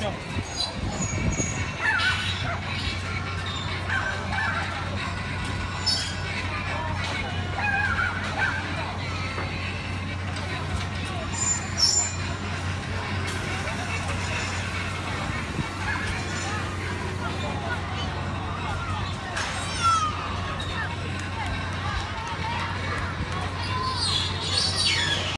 Jump.